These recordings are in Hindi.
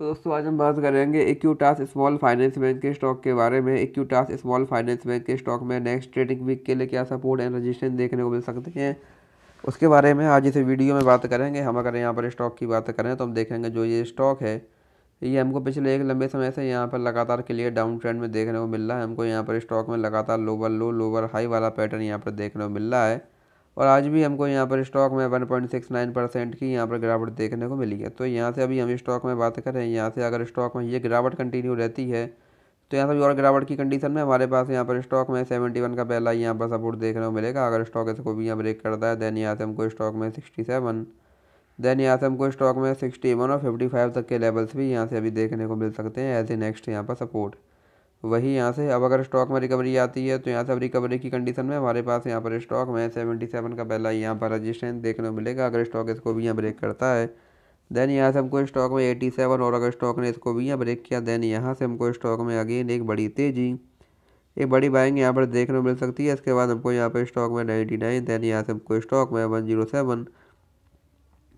तो दोस्तों, आज हम बात करेंगे इक्यूटास स्मॉल फाइनेंस बैंक के स्टॉक के बारे में। इक्यूटास स्मॉल फाइनेंस बैंक के स्टॉक में नेक्स्ट ट्रेडिंग वीक के लिए क्या सपोर्ट एंड रजिस्ट्रेशन देखने को मिल सकते हैं, उसके बारे में आज इस वीडियो में बात करेंगे। हम अगर यहाँ पर स्टॉक की बात करें तो हम देखेंगे जो ये स्टॉक है, ये हमको पिछले एक लंबे समय से यहाँ पर लगातार क्लियर डाउन ट्रेंड में देखने को मिल रहा है। हमको यहाँ पर स्टॉक में लगातार लोअर लो लोअर हाई वाला पैटर्न यहाँ पर देखने को मिल रहा है। और आज भी हमको यहाँ पर स्टॉक में 1.69 परसेंट की यहाँ पर गिरावट देखने को मिली है। तो यहाँ से अभी हम स्टॉक में बात करें, यहाँ से अगर स्टॉक में ये गिरावट कंटिन्यू रहती है तो यहाँ से और गिरावट की कंडीशन में हमारे पास यहाँ पर स्टॉक में सेवेंटी वन का पहला यहाँ पर सपोर्ट देखने को मिलेगा। अगर स्टॉक इसको भी यहाँ ब्रेक करता है देन यहाँ से हमको स्टॉक में सिक्सटी सेवन देन यहाँ से हमको स्टॉक में सिक्सटी वन और फिफ्टी फाइव तक के लेवल्स भी यहाँ से अभी देखने को मिल सकते हैं एज ए नेक्स्ट यहाँ पर सपोर्ट वही यहाँ से, अब अगर स्टॉक में रिकवरी आती है तो यहाँ से अब रिकवरी की कंडीशन में हमारे पास यहाँ पर स्टॉक में सेवेंटी सेवन का पहला यहाँ पर रजिस्ट्रेशन देखने को मिलेगा। अगर स्टॉक इसको भी यहाँ ब्रेक करता है देन यहाँ से हमको स्टॉक में एटी सेवन और अगर स्टॉक ने इसको भी यहाँ ब्रेक किया देन यहाँ से हमको स्टॉक में अगेन एक बड़ी तेज़ी, एक बड़ी बाइंग यहाँ पर देखने को मिल सकती है। इसके बाद हमको यहाँ पर स्टॉक में नाइन्टी नाइन देन यहाँ से हमको स्टॉक में वन ज़ीरो सेवन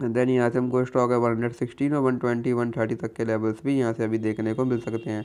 देन यहाँ से हमको स्टॉक है वन हंड्रेड सिक्सटीन और वन ट्वेंटी वन थर्टी तक के लेवल्स भी यहाँ से अभी देखने को मिल सकते हैं।